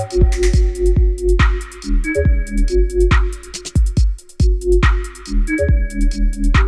Thank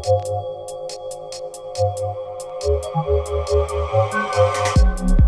Thank you.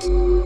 Tschüss.